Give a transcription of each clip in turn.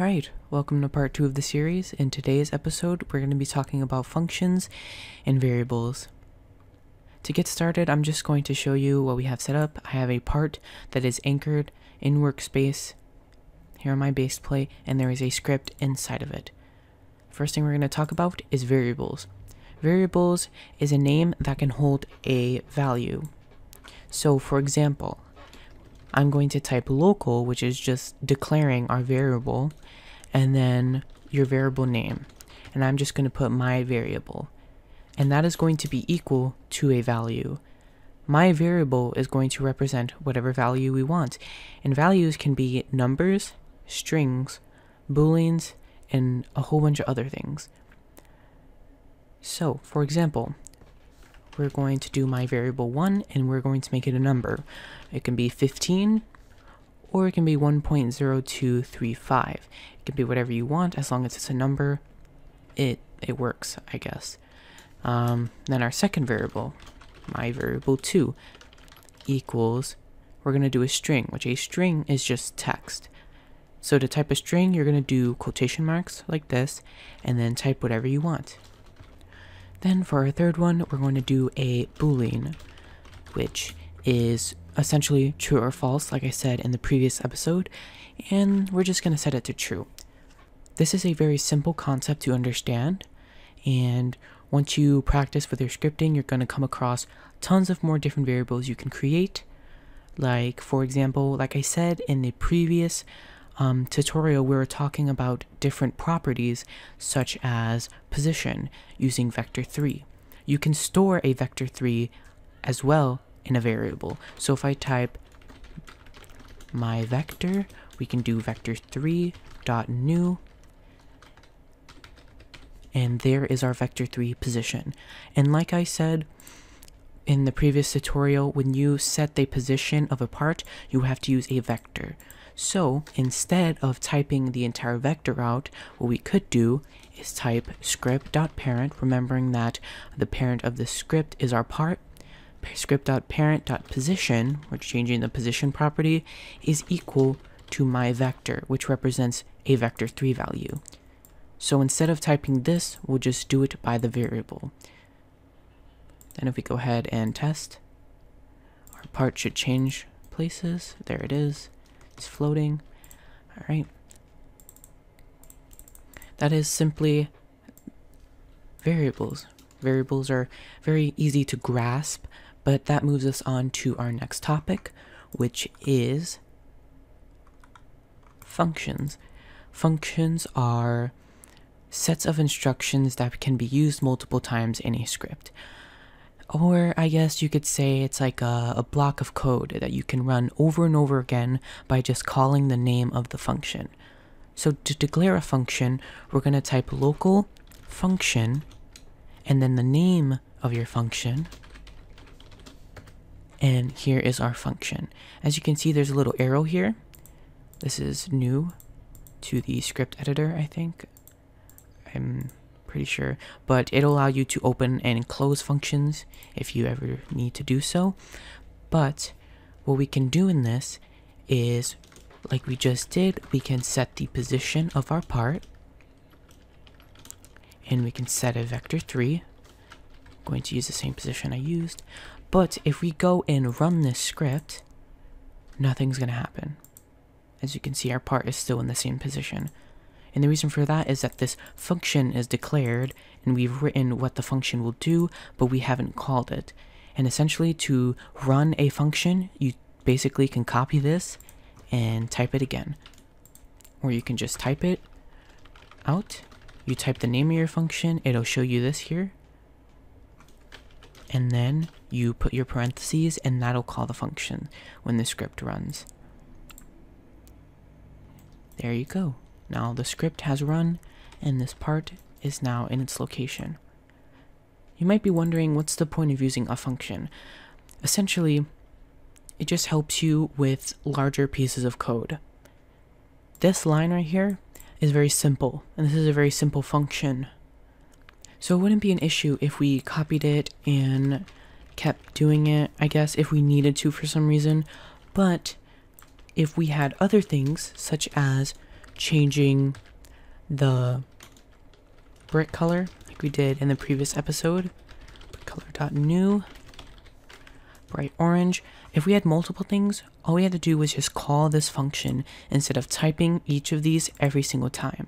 Alright, welcome to part two of the series. In today's episode, we're going to be talking about functions and variables. To get started, I'm just going to show you what we have set up. I have a part that is anchored in workspace here on my base plate, and there is a script inside of it. First thing we're going to talk about is variables. Variables is a name that can hold a value. So, for example, I'm going to type local, which is just declaring our variable, and then your variable name. And I'm just going to put my variable. And that is going to be equal to a value. My variable is going to represent whatever value we want. And values can be numbers, strings, booleans, and a whole bunch of other things. So, for example, we're going to do my variable 1 and we're going to make it a number. It can be 15 or it can be 1.0235. It can be whatever you want as long as it's a number. It it works, I guess. Um, then our second variable, my variable 2, equals, we're going to do a string, which a string is just text. So to type a string, you're going to do quotation marks like this, and then type whatever you want. Then for our third one, we're going to do a boolean, which is essentially true or false, like I said in the previous episode, and we're just going to set it to true. This is a very simple concept to understand, and once you practice with your scripting, you're going to come across tons of more different variables you can create. Like, for example, like I said in the previous um, tutorial, we were talking about different properties such as position using vector 3. You can store a vector 3 as well in a variable. So if I type my vector, we can do vector 3 dot new and there is our vector 3 position. And like I said in the previous tutorial, when you set the position of a part, you have to use a vector. So instead of typing the entire vector out, what we could do is type script.parent, remembering that the parent of the script is our part. Script.parent.position, we're changing the position property, is equal to my vector, which represents a vector 3 value. So instead of typing this, we'll just do it by the variable. Then if we go ahead and test, our part should change places. There it is. It's floating. Alright. That is simply variables. Variables are very easy to grasp, but that moves us on to our next topic, which is functions. Functions are sets of instructions that can be used multiple times in a script. Or I guess you could say it's like a, a, block of code that you can run over and over again by just calling the name of the function. So to declare a function, we're going to type local function and then the name of your function. And here is our function. As you can see, there's a little arrow here. This is new to the script editor, I think. I'm pretty sure, but it'll allow you to open and close functions if you ever need to do so. But what we can do in this is, like we just did, we can set the position of our part, and we can set a vector 3. I'm going to use the same position I used, but if we go and run this script, nothing's going to happen. As you can see, our part is still in the same position. And the reason for that is that this function is declared and we've written what the function will do, but we haven't called it. And essentially to run a function, you basically can copy this and type it again. Or you can just type it out. You type the name of your function, it'll show you this here. And then you put your parentheses and that'll call the function when the script runs. There you go. Now the script has run and this part is now in its location. You might be wondering what's the point of using a function. Essentially, it just helps you with larger pieces of code. This line right here is very simple, and this is a very simple function. So it wouldn't be an issue if we copied it and kept doing it, I guess, if we needed to for some reason. But if we had other things, such as changing the brick color like we did in the previous episode. Color dot new bright orange. If we had multiple things, all we had to do was just call this function instead of typing each of these every single time.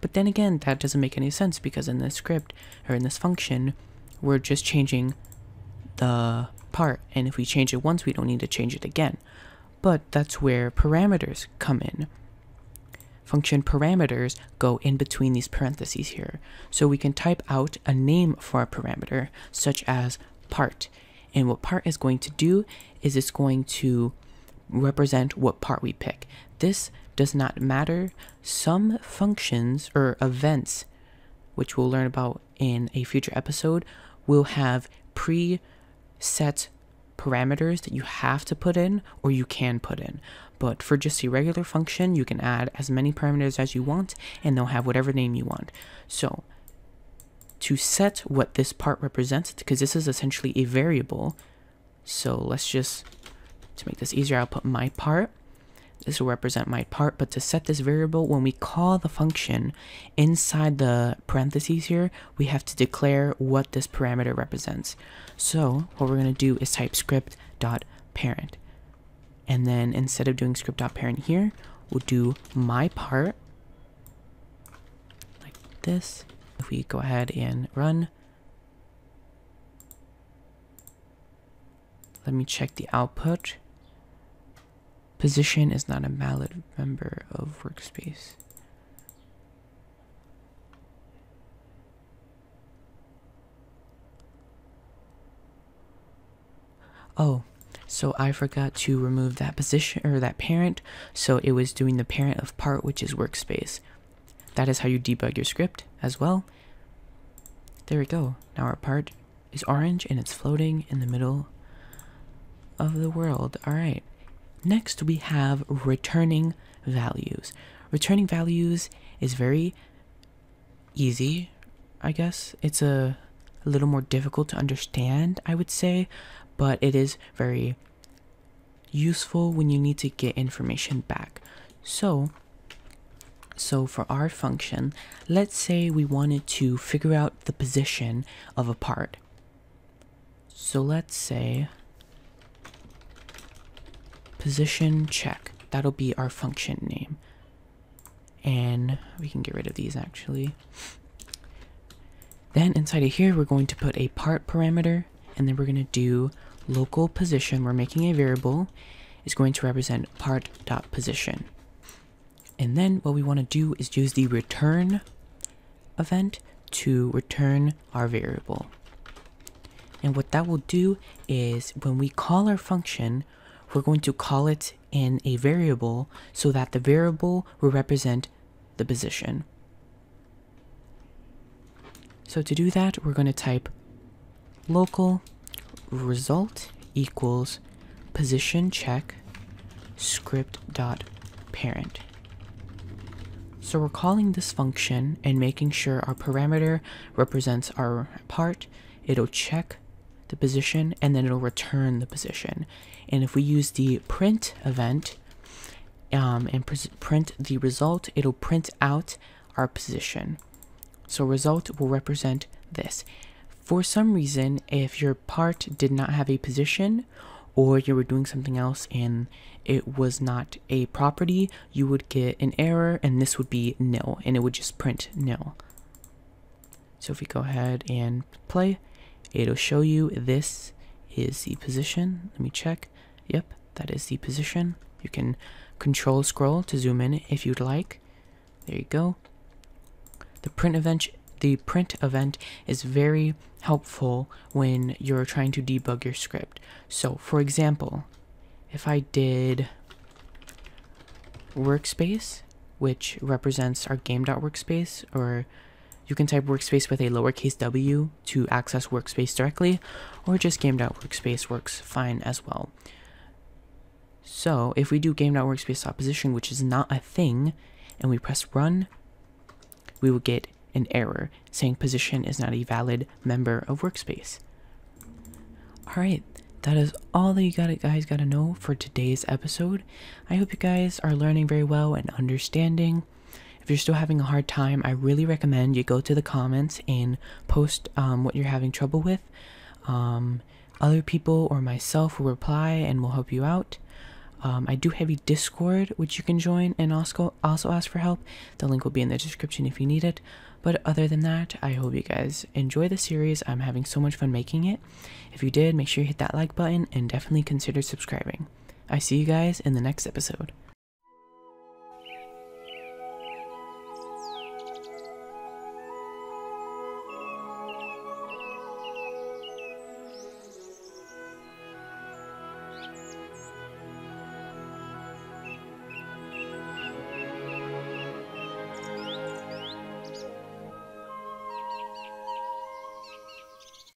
But then again, that doesn't make any sense because in this script or in this function, we're just changing the part. And if we change it once, we don't need to change it again. But that's where parameters come in. Function parameters go in between these parentheses here. So we can type out a name for a parameter, such as part. And what part is going to do is it's going to represent what part we pick. This does not matter. Some functions or events, which we'll learn about in a future episode, will have pre-set parameters that you have to put in or you can put in. But for just a regular function, you can add as many parameters as you want and they'll have whatever name you want. So to set what this part represents, because this is essentially a variable. So let's just, to make this easier, I'll put my part. This will represent my part, but to set this variable, when we call the function inside the parentheses here, we have to declare what this parameter represents. So what we're going to do is type script dot parent. And then instead of doing script dot parent here, we'll do my part like this if we go ahead and run, let me check the output. Position is not a valid member of workspace. Oh, so I forgot to remove that position or that parent, so it was doing the parent of part, which is workspace. That is how you debug your script as well. There we go. Now our part is orange and it's floating in the middle of the world. Alright. Next we have returning values. Returning values is very easy, I guess. It's a, little more difficult to understand, I would say, but it is very useful when you need to get information back. So, so for our function, let's say we wanted to figure out the position of a part. So let's say position check. That'll be our function name. And we can get rid of these actually. Then inside of here, we're going to put a part parameter, and then we're going to do local position. We're making a variable is going to represent part dot position. And then what we want to do is use the return event to return our variable. And what that will do is when we call our function, we're going to call it in a variable so that the variable will represent the position. So to do that, we're going to type local result equals position check script dot parent. So we're calling this function and making sure our parameter represents our part. It'll check the position and then it'll return the position. And if we use the print event um, and print the result, it'll print out our position. So result will represent this. For some reason, if your part did not have a position or you were doing something else and it was not a property, you would get an error and this would be nil and it would just print nil. So if we go ahead and play, it'll show you this is the position. Let me check. Yep, that is the position. You can control scroll to zoom in if you'd like. There you go. The print event the print event is very helpful when you're trying to debug your script. So, for example, if I did workspace, which represents our game.workspace, or you can type workspace with a lowercase w to access workspace directly, or just game.workspace works fine as well. So, if we do game.workspace.position, which is not a thing, and we press run, we will get an error saying position is not a valid member of workspace. Alright, that is all that you got guys got to know for today's episode. I hope you guys are learning very well and understanding. If you're still having a hard time, I really recommend you go to the comments and post um, what you're having trouble with. Um, other people or myself will reply and will help you out. Um, I do have a Discord which you can join and also also ask for help. The link will be in the description if you need it. But other than that, I hope you guys enjoy the series. I'm having so much fun making it. If you did, make sure you hit that like button and definitely consider subscribing. I see you guys in the next episode.